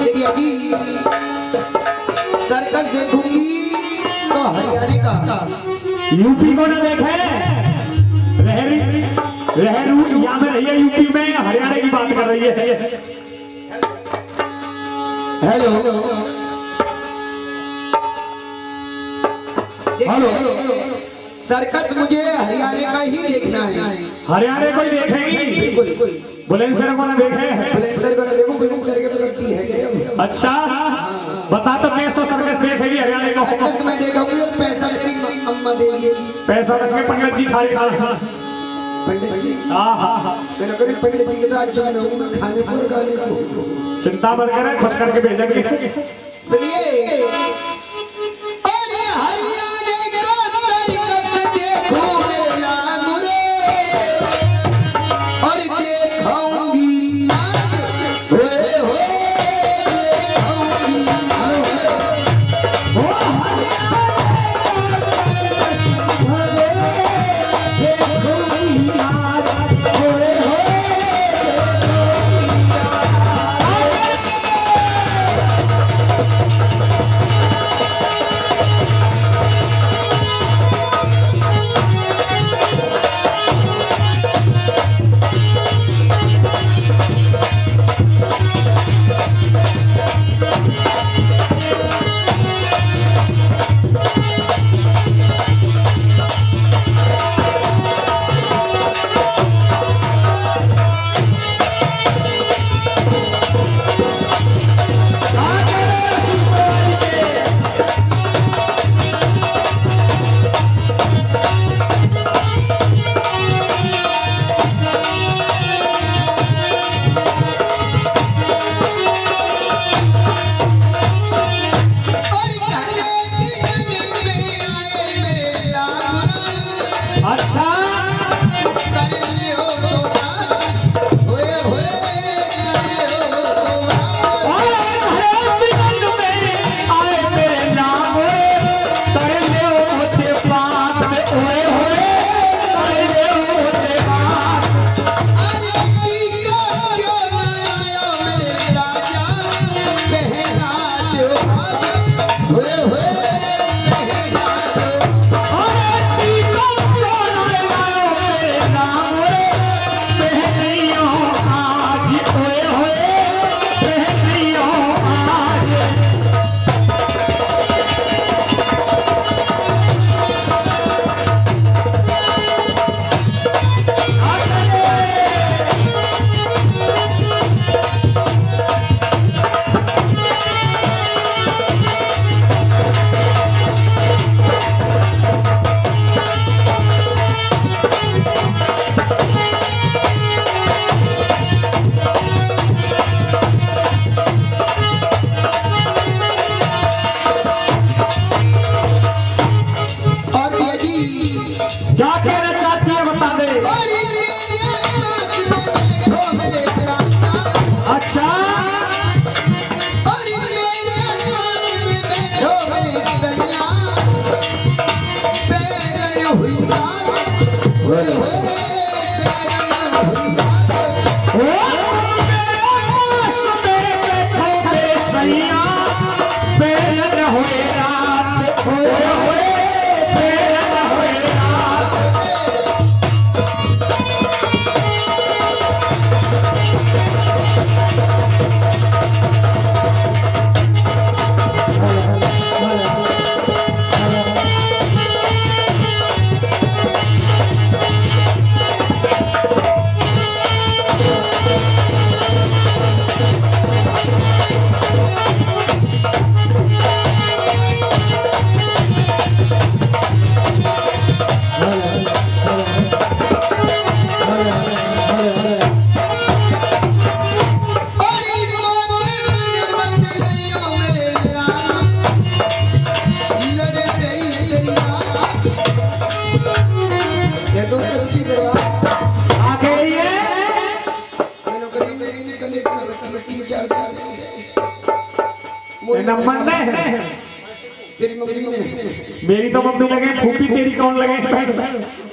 दे दिया सर्कस देखूँगी तो हरियाणा का। यूपी को ना देखे। रह रह रू में रही है यूपी में। हरियाणा की बात कर रही है। हेलो हेलो सर्कस मुझे हरियाणा का ही देखना है। हरियाणा को ही देखेगी। बुलेंसर को ना देखे। बुलेंसर को ना देखो बुलेंसर के अच्छा बता तो कैसो सर्कस देखेगी हरियाणा का सर्कस में देखूँगी और पैसा मेरी अम्मा देगी। पैसा बस में पंडित जी खाली खा। पंडित जी हाँ हाँ हाँ। मैंने कहा पंडित जी के तो आज मैं हूँ मैं खाने को और गाने को चिंता मत करें खुश करके भेजेंगे। सुनिए और क्या कहना नंबर ने तेरी मम्मी ने। मेरी तो मम्मी लगे फूफी तेरी कौन लगे?